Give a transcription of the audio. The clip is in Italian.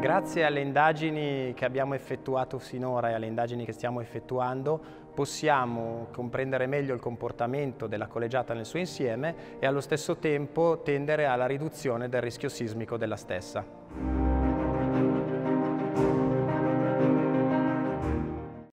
Grazie alle indagini che abbiamo effettuato finora e alle indagini che stiamo effettuando possiamo comprendere meglio il comportamento della collegiata nel suo insieme e allo stesso tempo tendere alla riduzione del rischio sismico della stessa.